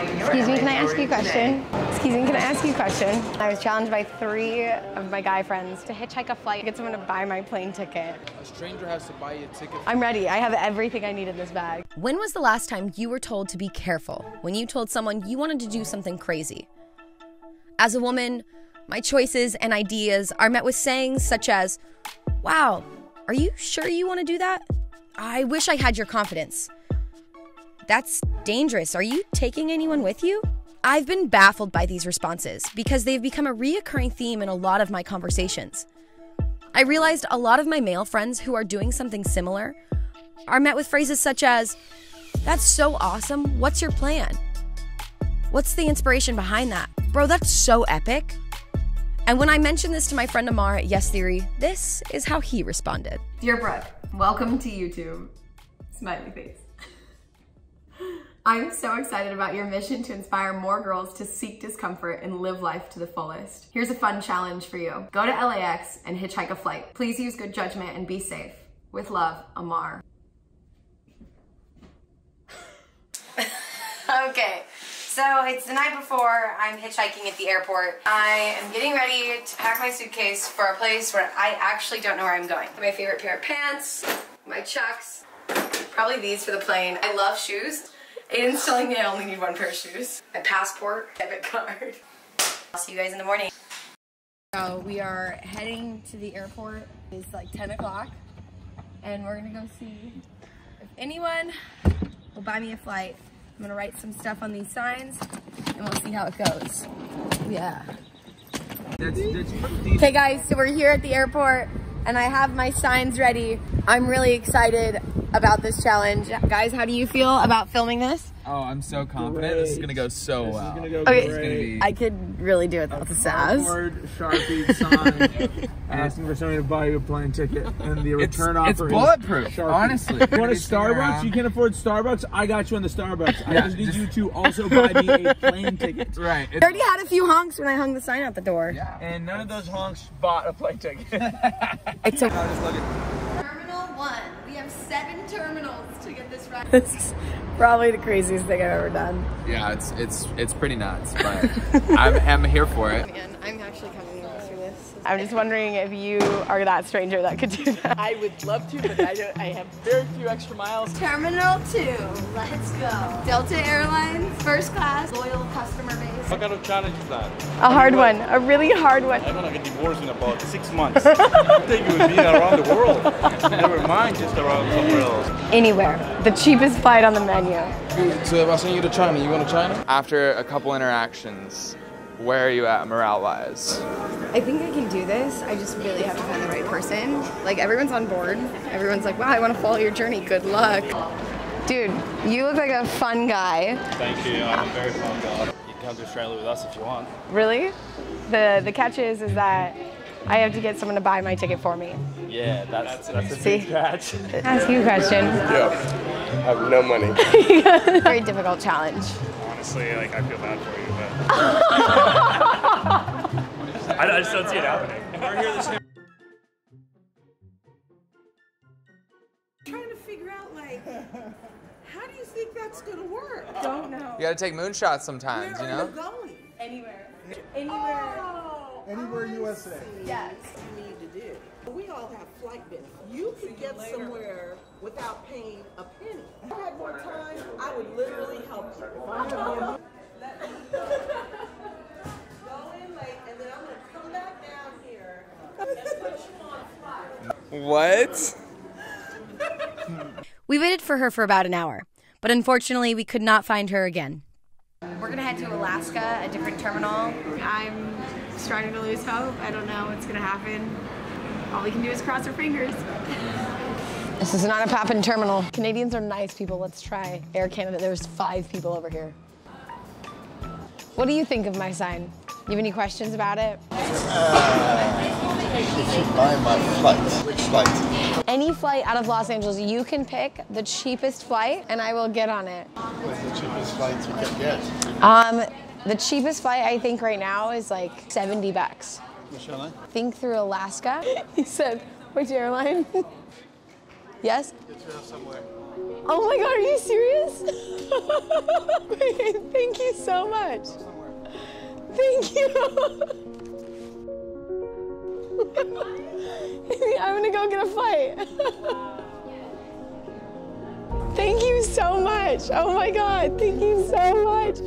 Excuse me, can I ask you a question? Excuse me, can I ask you a question? I was challenged by three of my guy friends to hitchhike a flight, get someone to buy my plane ticket. A stranger has to buy you a ticket. I'm ready. I have everything I need in this bag. When was the last time you were told to be careful when you told someone you wanted to do something crazy? As a woman, my choices and ideas are met with sayings such as, Wow, are you sure you want to do that? I wish I had your confidence. That's dangerous. Are you taking anyone with you? I've been baffled by these responses because they've become a reoccurring theme in a lot of my conversations. I realized a lot of my male friends who are doing something similar are met with phrases such as, That's so awesome. What's your plan? What's the inspiration behind that? Bro, that's so epic. And when I mentioned this to my friend Ammar at Yes Theory, this is how he responded. Dear Brooke, welcome to YouTube. Smiley face. I'm so excited about your mission to inspire more girls to seek discomfort and live life to the fullest. Here's a fun challenge for you. Go to LAX and hitchhike a flight. Please use good judgment and be safe. With love, Ammar. Okay, so it's the night before. I'm hitchhiking at the airport. I am getting ready to pack my suitcase for a place where I actually don't know where I'm going. My favorite pair of pants, my chucks, probably these for the plane. I love shoes. Aiden's telling me I only need one pair of shoes. My passport, debit card. I'll see you guys in the morning. So we are heading to the airport. It's like 10 o'clock and we're gonna go see if anyone will buy me a flight. I'm gonna write some stuff on these signs and we'll see how it goes. Yeah. That's, that's Okay guys, so we're here at the airport and I have my signs ready. I'm really excited about this challenge. Guys, how do you feel about filming this? Oh, I'm so confident. This is gonna go so This well. is gonna go Okay. It's gonna be. I could really do it without the sass. Cardboard, Sharpie sign asking for somebody to buy you a plane ticket, and the return it's offer is bulletproof, Sharpie. honestly. You want a Starbucks? You can't afford Starbucks? I got you on the Starbucks. I just need just- you to also buy me a plane ticket. Right. I already had a few honks when I hung the sign out the door. yeah. And none of those honks bought a plane ticket. It's a Now just look at. Terminal one. We have seven terminals to get this right. This is probably the craziest thing I've ever done. Yeah, it's it's it's pretty nuts, but I'm, I'm here for it. Man, I'm actually kind of nervous for this. I'm just wondering if you are that stranger that could do that. I would love to, but I, don't, I have very few extra miles. Terminal two. Let's go. Delta Airlines, first class, loyal customer base. What kind of challenge is that? A hard one, a really hard one. I'm gonna get divorced in about six months. I think you would be around the world. Never mind just around somewhere else. Anywhere. The cheapest flight on the menu. So if I send you to China, you going to China? After a couple interactions, where are you at morale wise? I think I can do this. I just really have to find the right person. Like everyone's on board. Everyone's like, wow, I want to follow your journey. Good luck. Dude, you look like a fun guy. Thank you. I'm a very fun guy. You can come to Australia with us if you want. Really? The the catch is is that I have to get someone to buy my ticket for me. Yeah, that's that's a See? catch. Ask you a question. Yeah, I have no money. Very difficult challenge. Honestly, like I feel bad for you, but I, I just don't see it happening. Trying to figure out, like, how do you think that's gonna work? Don't know. You gotta take moonshots sometimes, you Where are know? you going? Anywhere. Anywhere. Oh, Anywhere USA. Yes. you need to do. We all have flight benefits. You could get somewhere without paying a penny. If I had more time, I would literally help you. If I had more let me go. Go in late, and then I'm gonna come back down here and put you on a flight. What? We waited for her for about an hour, but unfortunately, we could not find her again. We're gonna head to Alaska, a different terminal. I'm starting to lose hope. I don't know what's gonna happen. All we can do is cross our fingers. This is not a Papin terminal. Canadians are nice people. Let's try Air Canada. There's five people over here. What do you think of my sign? You have any questions about it? Uh, if you buy my flight, which flight? Any flight out of Los Angeles, you can pick the cheapest flight and I will get on it. What's the cheapest flight you can get? Um, the cheapest flight I think right now is like 70 bucks. Which airline? Think through Alaska. he said, which airline? yes? Get you somewhere. Oh my god, are you serious? Thank you so much. Thank you. Gonna go get a flight. Thank you so much. Oh my god, thank you so much.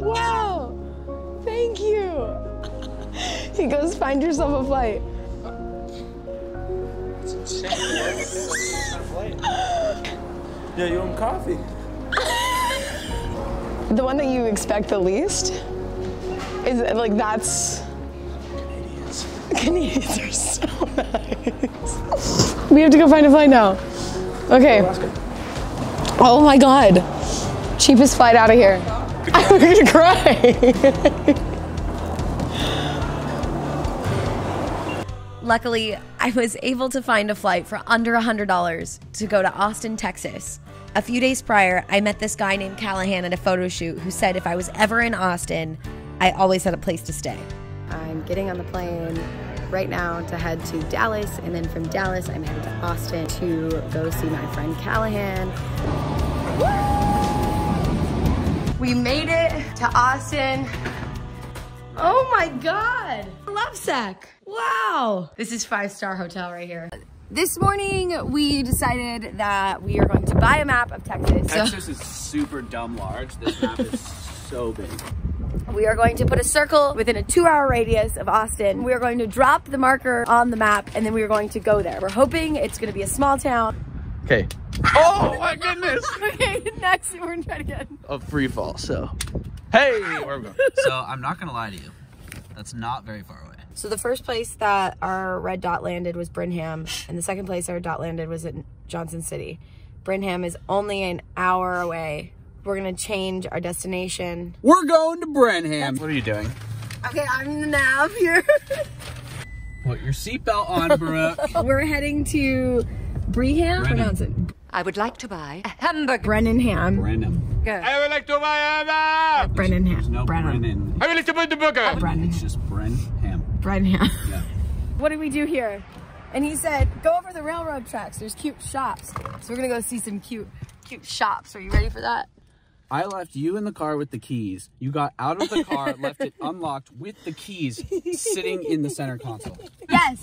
Wow. Thank you. He goes, find yourself a flight. Yeah, you want coffee? The one that you expect the least is like that's. Canadians are so nice. We have to go find a flight now. Okay. Oh my god. Cheapest flight out of here. I'm gonna cry. Luckily, I was able to find a flight for under $100 to go to Austin, Texas. A few days prior, I met this guy named Callahan at a photo shoot who said if I was ever in Austin, I always had a place to stay. I'm getting on the plane right now to head to Dallas, and then from Dallas, I'm headed to Austin to go see my friend Callahan. We made it to Austin. Oh my God! Love sack. Wow. This is five star hotel right here. This morning, we decided that we are going to buy a map of Texas. So- Texas is super dumb large. This map is so big. We are going to put a circle within a two hour radius of Austin. We are going to drop the marker on the map and then we are going to go there. We're hoping it's going to be a small town. Okay. Oh my goodness! okay, next we're going to try it again. A free fall, so. Hey! Where we going? So, I'm not gonna lie to you. That's not very far away. So the first place that our red dot landed was Brenham and the second place our dot landed was in Johnson City. Brenham is only an hour away. We're going to change our destination. We're going to Brenham. What are you doing? Okay, I'm in the nav here. Put your seatbelt on, Brooke. We're heading to Breham. Pronounce it. I would like to buy a hamburger. Brennanham. Brenham. I would like to buy a map. Brennanham. There's no Brenham. Brennan. I would like to buy the burger. Brennan. It's just Brenham. Brenham. Yeah. What do we do here? And he said, go over the railroad tracks. There's cute shops. So we're gonna go see some cute, cute shops. Are you ready for that? I left you in the car with the keys. You got out of the car, left it unlocked with the keys sitting in the center console. Yes.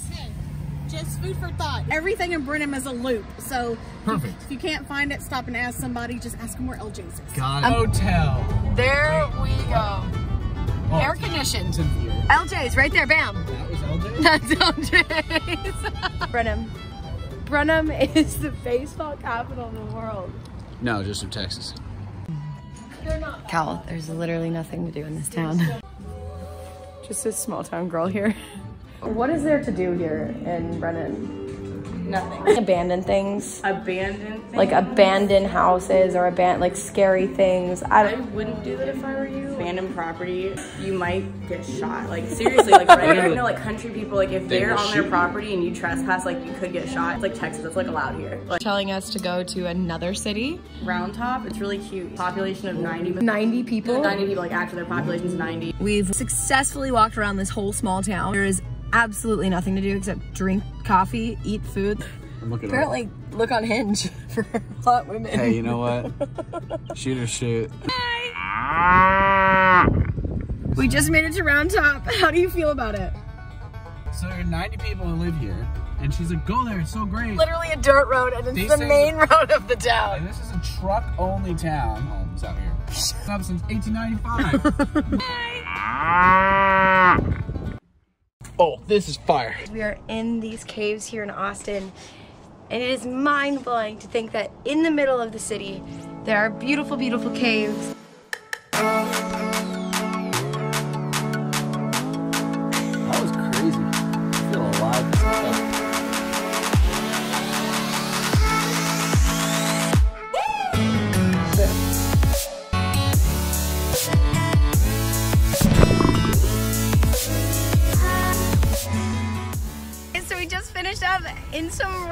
Just food for thought. Everything in Brenham is a loop. So Perfect. if you can't find it, stop and ask somebody. Just ask them where LJ's is. Got it. Um, Hotel. There we go. Oh, Air conditioned. It's in here. LJ's right there, bam. That was LJ? That's LJ's. Brenham. Brenham is the baseball capital of the world. No, just of Texas. Cal, there's literally nothing to do in this town. Just a small town girl here. What is there to do here in Brennan? Nothing. Abandoned things. Abandoned things? Like abandoned houses or abandoned like scary things. I I wouldn't do that if I were you. Abandoned property, you might get shot. Like seriously, like right there, you know, like country people, like if They they're on their property and you trespass, like you could get shot. It's like Texas, it's like allowed here. Like telling us to go to another city. Round Top, it's really cute. Population of 90. 90 people? 90 people, like actually their population's 90. We've successfully walked around this whole small town. There is absolutely nothing to do except drink coffee, eat food. I'm looking Apparently, look on Hinge for hot women. Hey, you know what? shoot or shoot. We just made it to Round Top. How do you feel about it? So there are 90 people who live here, and she's like, go there, it's so great. Literally a dirt road, and it's These the things- main road of the town. And this is a truck-only town. Oh, Homes out here. Up since 1895. oh, this is fire. We are in these caves here in Austin, and it is mind blowing to think that in the middle of the city, there are beautiful, beautiful caves.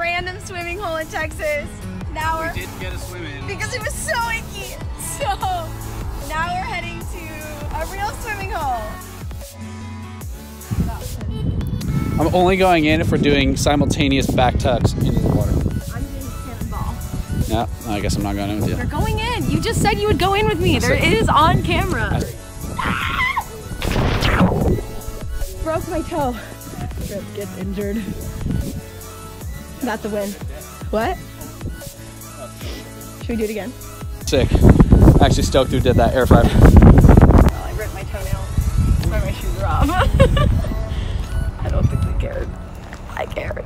Random swimming hole in Texas. Now we're We did get a swim in. because it was so icky. So now we're heading to a real swimming hole. I'm only going in if we're doing simultaneous back tucks into the water. I'm doing cannonball. Yeah, I guess I'm not going in with you. You're going in. You just said you would go in with me. There it is on camera. Ah! Broke my toe. Rip gets injured. That's a win. What? Should we do it again? Sick. Actually stoked who did that air five. I ripped my toenail. That's why my shoes are off. I don't think they cared. I cared.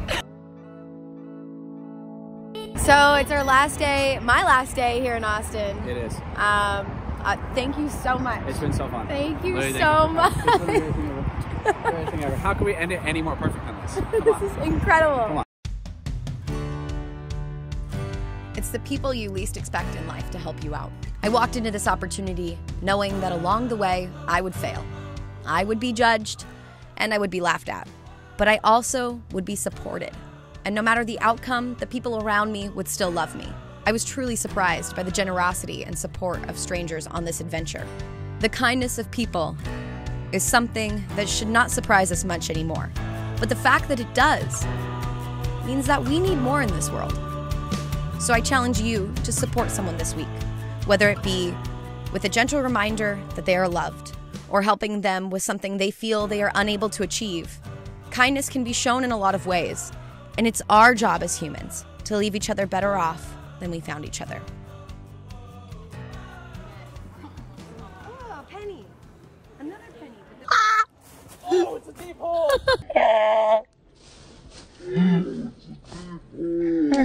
So it's our last day, my last day here in Austin. It is. Um, uh, thank you so much. It's been so fun. Thank you Literally, so thank much. you. Ever. How can we end it any more perfect than this? This is incredible. It's the people you least expect in life to help you out. I walked into this opportunity knowing that along the way, I would fail. I would be judged and I would be laughed at. But I also would be supported. And no matter the outcome, the people around me would still love me. I was truly surprised by the generosity and support of strangers on this adventure. The kindness of people is something that should not surprise us much anymore. But the fact that it does means that we need more in this world. So I challenge you to support someone this week, whether it be with a gentle reminder that they are loved or helping them with something they feel they are unable to achieve. Kindness can be shown in a lot of ways, and it's our job as humans to leave each other better off than we found each other. Oh, penny. Another penny. Ah! Oh, it's a deep hole!